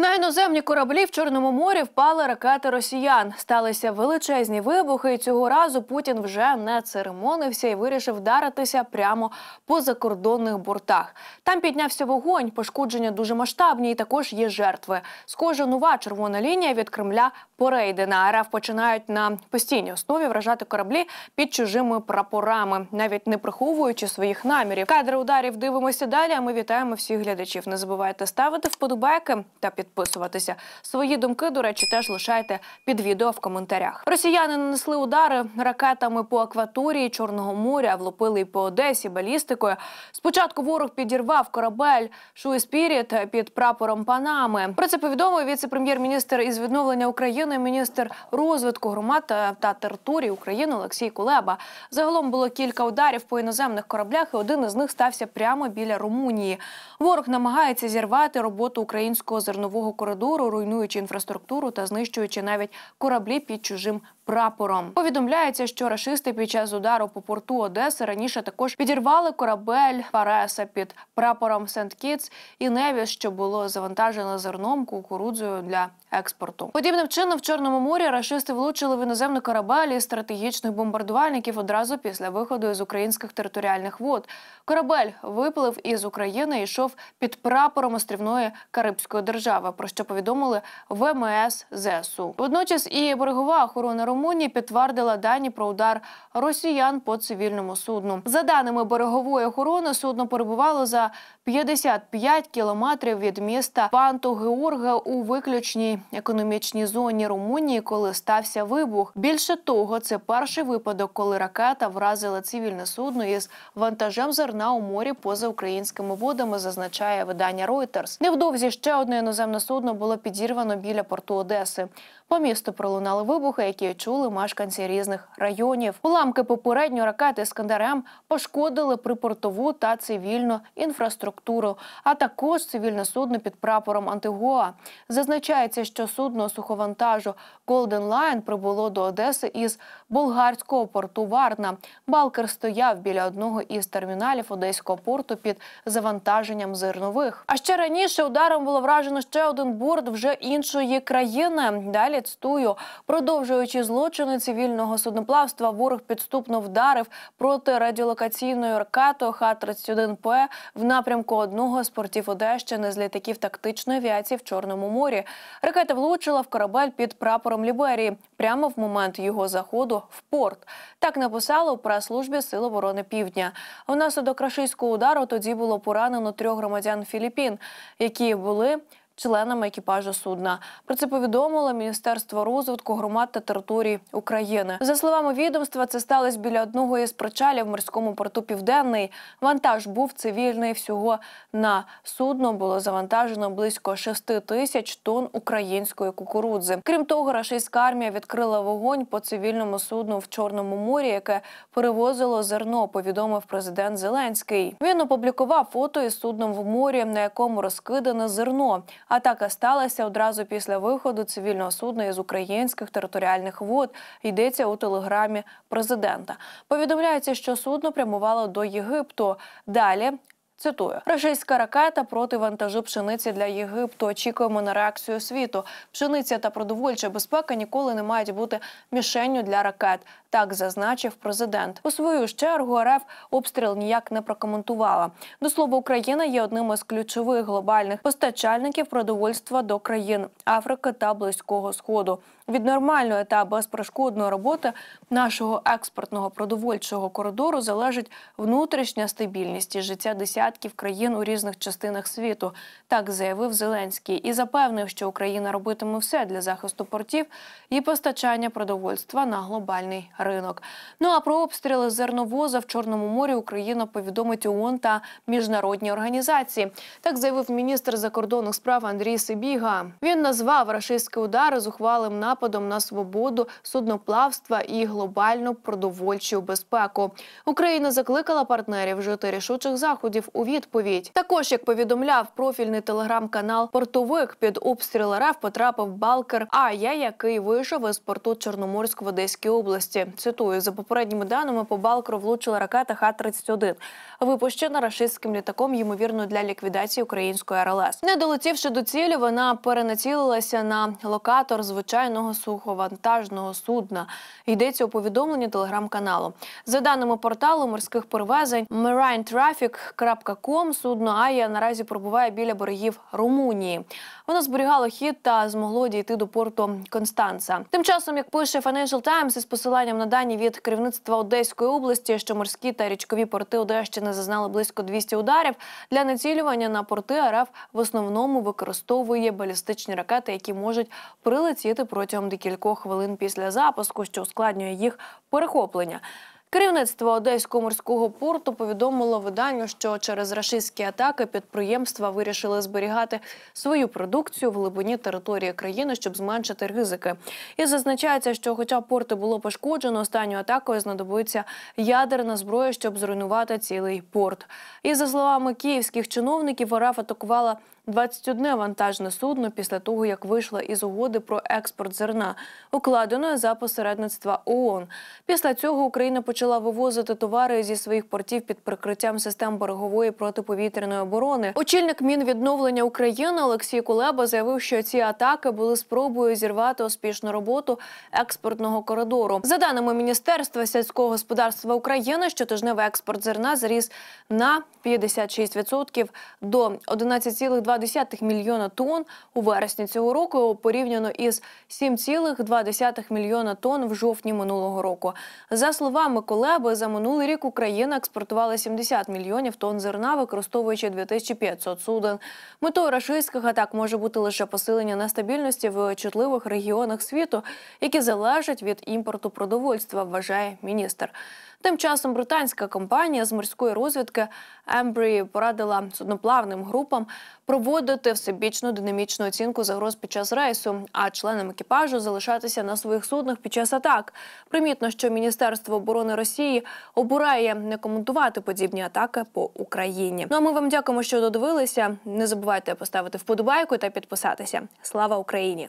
На іноземні кораблі в Чорному морі впали ракети росіян. Сталися величезні вибухи. і Цього разу Путін вже не церемонився і вирішив вдаритися прямо по закордонних бортах. Там піднявся вогонь, пошкодження дуже масштабні, і також є жертви. Схоже, нова червона лінія від Кремля перейдена. РФ починають на постійній основі вражати кораблі під чужими прапорами, навіть не приховуючи своїх намірів. Кадри ударів дивимося далі. А ми вітаємо всіх глядачів. Не забувайте ставити вподобайки та підписуватися. Свої думки, до речі, теж лишайте під відео в коментарях. Росіяни нанесли удари ракетами по акваторії Чорного моря, влупили й по Одесі балістикою. Спочатку ворог підірвав корабель Шуї Спіріт під прапором Панами. Про це повідомив віце-прем'єр-міністр із відновлення України, міністр розвитку громад та територій України Олексій Кулеба. Загалом було кілька ударів по іноземних кораблях, і один із них стався прямо біля Румунії. Ворог намагається зірвати роботу українського зернового коридору, руйнуючи інфраструктуру та знищуючи навіть кораблі під чужим прапором. Повідомляється, що рашисти під час удару по порту Одеси раніше також підірвали корабель Пареса під прапором Сент Кітс і Невіс, що було завантажено зерном кукурудзою для експорту. Подібним чином в Чорному морі рашисти влучили в іноземний корабель із стратегічних бомбардувальників одразу після виходу із українських територіальних вод. Корабель виплив із України і йшов під прапором острівної Карибської держави, про що повідомили ВМС ЗСУ. Водночас і берегова охорона Румунії підтвердила дані про удар росіян по цивільному судну. За даними берегової охорони, судно перебувало за 55 кілометрів від міста Панту Георга у виключній економічній зоні Румунії, коли стався вибух. Більше того, це перший випадок, коли ракета вразила цивільне судно із вантажем зерна у морі поза українськими водами, зазначає видання Reuters. Невдовзі ще одне іноземне судно було підірвано біля порту Одеси. По місту пролунали вибухи, які чули мешканці різних районів. Уламки попередньої ракети «Іскандер-М» пошкодили припортову та цивільну інфраструктуру, а також цивільне судно під прапором Антигуа. Зазначається, що судно суховантажу Golden Line прибуло до Одеси із болгарського порту Варна. Балкер стояв біля одного із терміналів одеського порту під завантаженням зернових. А ще раніше ударом було вражено ще один борт вже іншої країни. Далі цитую, продовжуючи злочини цивільного судноплавства, ворог підступно вдарив проти радіолокаційною ракетою Х-31П в напрямку одного з портів Одещини з літаків тактичної авіації в Чорному морі. Ракета влучила в корабель під прапором Ліберії прямо в момент його заходу в порт. Так написали у прес-службі Сил оборони Півдня. Внаслідок рашистського удару тоді було поранено трьох громадян Філіппін, які були членами екіпажу судна. Про це повідомило Міністерство розвитку громад та територій України. За словами відомства, це сталося біля одного із причалів в морському порту Південний. Вантаж був цивільний. Всього на судно було завантажено близько 6 тисяч тонн української кукурудзи. Крім того, рашистська армія відкрила вогонь по цивільному судну в Чорному морі, яке перевозило зерно. Повідомив президент Зеленський. Він опублікував фото із судном в морі, на якому розкидане зерно. Атака сталася одразу після виходу цивільного судна із українських територіальних вод. Йдеться у телеграмі президента. Повідомляється, що судно прямувало до Єгипту. Далі Цитую, рашистська ракета проти вантажу пшениці для Єгипту. Очікуємо на реакцію світу. Пшениця та продовольча безпека ніколи не мають бути мішенню для ракет. Так зазначив президент. У свою чергу РФ обстріл ніяк не прокоментувала. До слова, Україна є одним із ключових глобальних постачальників продовольства до країн Африки та Близького Сходу. Від нормальної та безперешкодної роботи нашого експортного продовольчого коридору залежить внутрішня стабільність і життя десятків країн у різних частинах світу. Так заявив Зеленський і запевнив, що Україна робитиме все для захисту портів і постачання продовольства на глобальний ринок. Ну а про обстріли зерновоза в Чорному морі Україна повідомить ООН та міжнародні організації. Так заявив міністр закордонних справ Андрій Сибіга. Він назвав рашистські удари зухвалим нападом на свободу судноплавства і глобальну продовольчу безпеку. Україна закликала партнерів вжити рішучих заходів у відповідь. Також, як повідомляв профільний телеграм-канал Портовик, під обстріл РФ потрапив балкер Ая, який вийшов із порту Чорноморськ в Одеській області. Цитую за попередніми даними, по балкеру влучила ракета Х-31, випущена рашистським літаком, ймовірно, для ліквідації української РЛС. Не долетівши до цілі, вона перенацілилася на локатор звичайного суховантажного судна. Йдеться у повідомленні телеграм-каналу. За даними порталу морських перевезень marinetraffic.com, судно Ая наразі пробуває біля берегів Румунії. Воно зберігало хід та змогло дійти до порту Констанца. Тим часом, як пише Financial Times із посиланням на дані від керівництва Одеської області, що морські та річкові порти Одещини зазнали близько 200 ударів. Для націлювання на порти РФ в основному використовує балістичні ракети, які можуть прилетіти протягом декількох хвилин після запуску, що ускладнює їх перехоплення. Керівництво Одеського морського порту повідомило виданню, що через рашистські атаки підприємства вирішили зберігати свою продукцію в глибині території країни, щоб зменшити ризики. І зазначається, що, хоча порти було пошкоджено, останньою атакою знадобиться ядерна зброя, щоб зруйнувати цілий порт. І за словами київських чиновників, РФ атакувала 21 вантажне судно після того, як вийшла із угоди про експорт зерна, укладеної за посередництва ООН. Після цього Україна почала вивозити товари зі своїх портів під прикриттям систем берегової протиповітряної оборони. Очільник Мінвідновлення України Олексій Кулеба заявив, що ці атаки були спробою зірвати успішну роботу експортного коридору. За даними Міністерства сільського господарства України, щотижневий експорт зерна зріс на 56% до 11,2 мільйона тонн у вересні цього року, порівняно із 7,2 мільйона тонн в жовтні минулого року. За словами Колеби, за минулий рік Україна експортувала 70 мільйонів тонн зерна, використовуючи 2500 суден. Метою рашистських атак може бути лише посилення нестабільності в чутливих регіонах світу, які залежать від імпорту продовольства, вважає міністр. Тим часом британська компанія з морської розвідки Ембрі порадила судноплавним групам проводити всебічну динамічну оцінку загроз під час рейсу, а членам екіпажу залишатися на своїх суднах під час атак. Примітно, що Міністерство оборони Росії обирає не коментувати подібні атаки по Україні. Ну а ми вам дякуємо, що додивилися. Не забувайте поставити вподобайку та підписатися. Слава Україні!